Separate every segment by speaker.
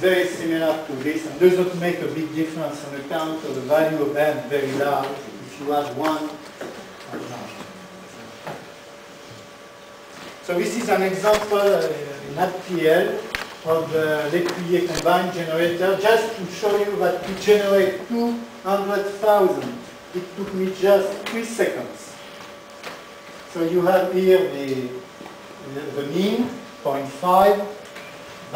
Speaker 1: Very similar to this and does not make a big difference on account of the value of n very large if you have one or not. So this is an example uh, in APL of the L'Écuyer combined generator just to show you that to generate 200,000 it took me just three seconds. So you have here the, the mean, 0.5,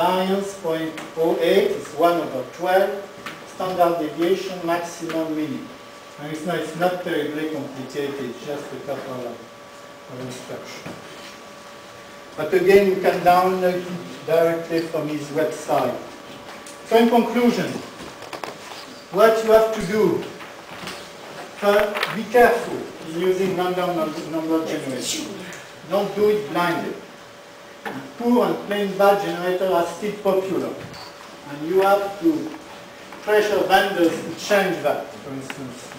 Speaker 1: variance 0.08 is 1 over 12, standard deviation maximum minimum. And it's not, it's not terribly complicated, it's just a couple of, of instructions. But again, you can download it directly from his website. So in conclusion, what you have to do, first, be careful in using random number generation. Don't do it blindly. Poor and plain bad generators are still popular. And you have to pressure vendors to change that. For instance,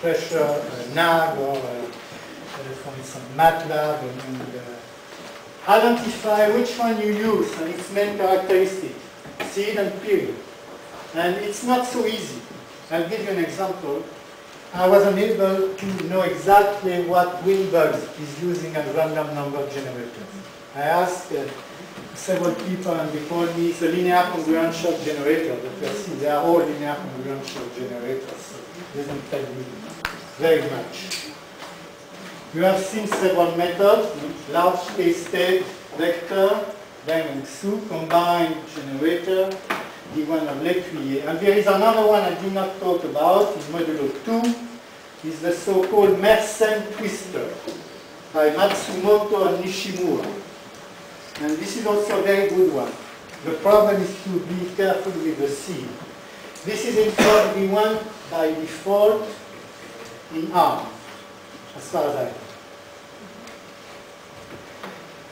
Speaker 1: pressure uh, NAG or, uh, for instance, MATLAB and uh, identify which one you use and its main characteristic, seed and period. And it's not so easy. I'll give you an example. I was unable to know exactly what Winbugs is using as random number generator. I asked uh, several people and they me it's a linear congruential generator that you see. They are all linear congruential generators. So it doesn't tell you very much. You have seen several methods, large K-state, vector, Diamond Su, combined generator, the one of L'Écuyer. And there is another one I did not talk about, is modulo 2, is the so-called Mersenne twister by Matsumoto and Nishimura. And this is also a very good one. The problem is to be careful with the seed. This is in fact the one by default in ARM, as far as I know.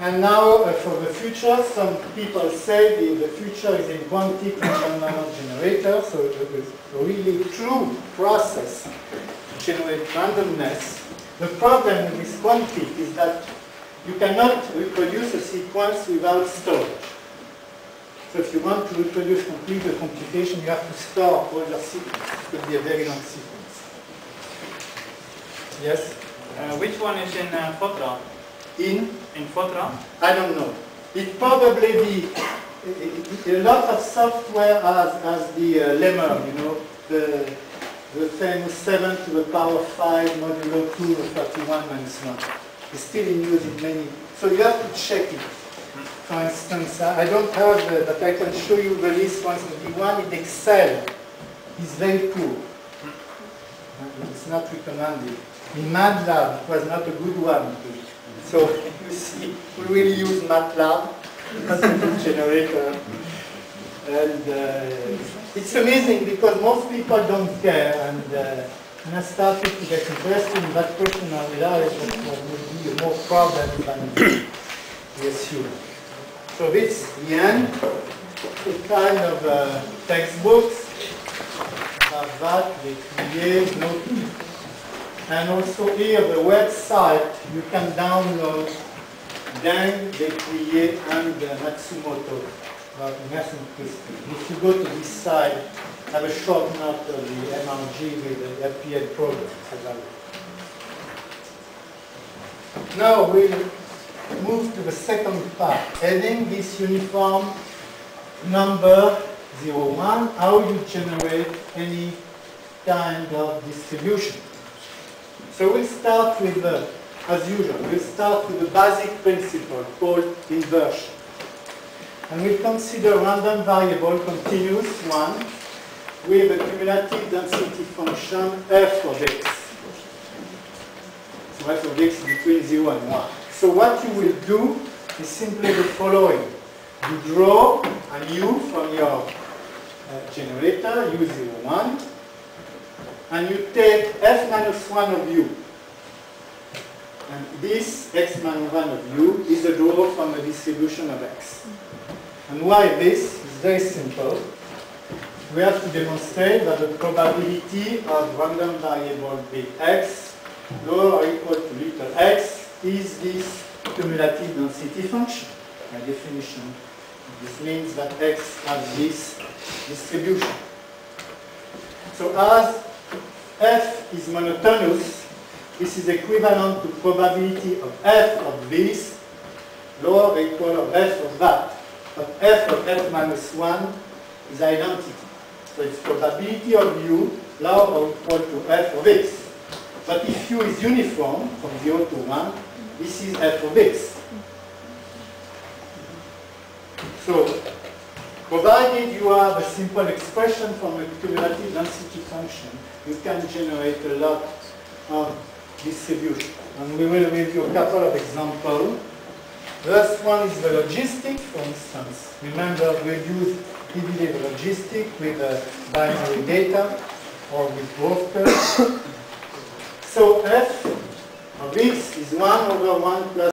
Speaker 1: And now uh, for the future, some people say the, the future is in quantic random generator, so it is a really true process to generate randomness. The problem with quantic is that you cannot reproduce a sequence without storage. So if you want to reproduce complete the computation, you have to store all your sequence. It could be a very long sequence. Yes?
Speaker 2: Uh, which one is in uh?
Speaker 1: In?
Speaker 2: In Fortran?
Speaker 1: I don't know. It probably be a lot of software as, has the uh, Lehmer, you know, the, the famous 7 to the power 5 modulo 2 of 31 minus 1. It's still in use in many, so you have to check it. For instance, I don't have, uh, but I can show you the list. For instance, the one in Excel is very poor. It's not recommended. In MATLAB, it was not a good one. So you see, we really use MATLAB a good generator. And uh, it's amazing because most people don't care. And uh, when I started to get interested in that question, I realized that there would be more problems than we assume. So this, the end, a kind of uh, textbooks about that, the create, and also here the website you can download Deng, L'Écuyer and uh, Matsumoto about Mersenne twister. If you go to this site, have a short note of the MRG with the FPL program. Now we'll move to the second part, adding this uniform number 01, how you generate any kind of distribution. So we'll start with, uh, as usual, we'll start with the basic principle called inversion. And we'll consider random variable continuous one with a cumulative density function f of x. So f of x between 0 and 1. So what you will do is simply the following. You draw a u from your uh, generator, u01, and you take f minus 1 of u. And this x minus 1 of u is a draw from the distribution of x. And why this? is very simple. We have to demonstrate that the probability of random variable big x lower or equal to little x is this cumulative density function by definition. This means that x has this distribution. So as f is monotonous, this is equivalent to probability of f of this lower or equal of f of that. But f of f minus 1 is identity. So it's probability of u lower or equal to f of x. But if u is uniform from 0 to 1, this is f of x. So, provided you have a simple expression from a cumulative density function, you can generate a lot of distribution. And we will review a couple of examples. First one is the logistic, for instance. Remember, we use PDD logistic with uh, binary data or with growth curve. so f of x is 1 over 1 plus